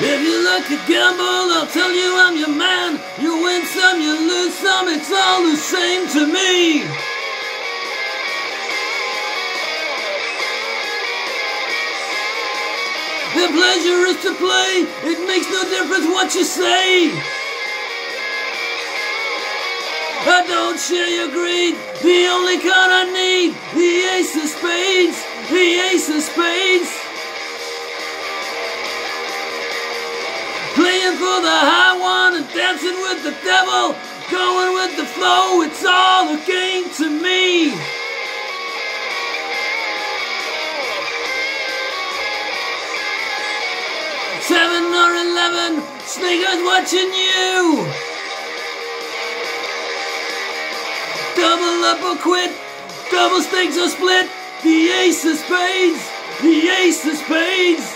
like a gamble, I'll tell you I'm your man. You win some, you lose some, it's all the same to me. The pleasure is to play, it makes no difference what you say. I don't share your greed, the only card I need, the ace of spades, the ace of spades. For the high one and dancing with the devil, going with the flow, it's all a game to me. Seven or eleven, snake eyes watching you. Double up or quit, double stakes or split. The ace of spades, the ace of spades.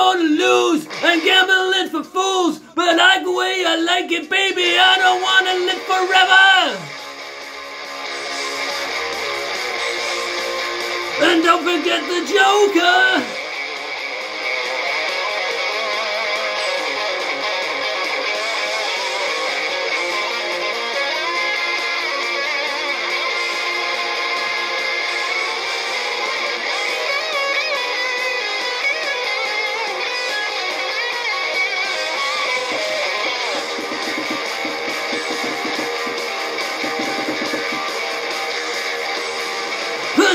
Born to lose and gambling for fools, but I like the way I like it, baby. I don't wanna live forever. And don't forget the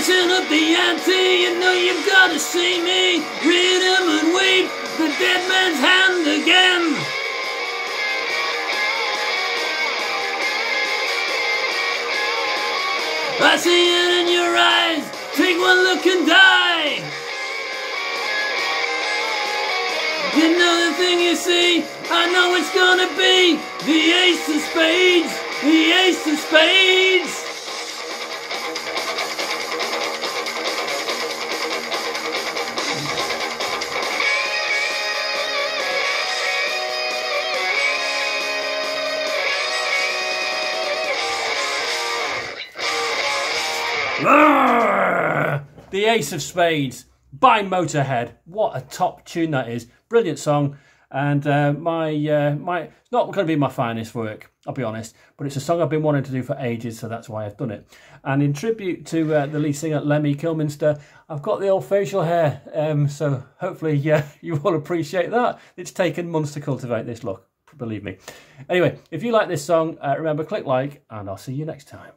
Up the ante, you know you've gotta see me. Read him and weep, the dead man's hand again. I see it in your eyes, take one look and die. You know the thing you see, I know it's gonna be the ace of spades, the ace of spades. The Ace of Spades by Motörhead. What a top tune that is. Brilliant song. And uh, my uh, my not going to be my finest work, I'll be honest, but it's a song I've been wanting to do for ages, so that's why I've done it. And in tribute to uh, the lead singer Lemmy Kilminster, I've got the old facial hair, um, so hopefully you all appreciate that. It's taken months to cultivate this look, believe me. Anyway, if you like this song, uh, remember click like, and I'll see you next time.